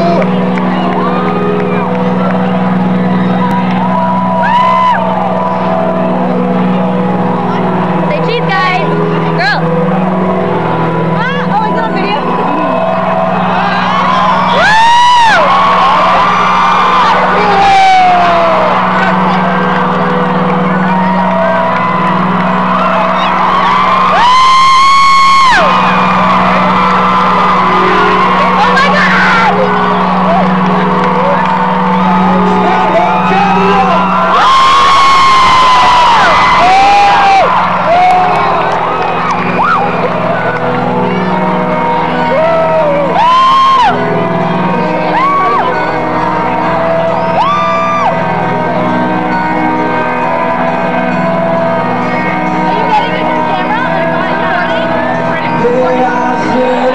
Woo! Cadê?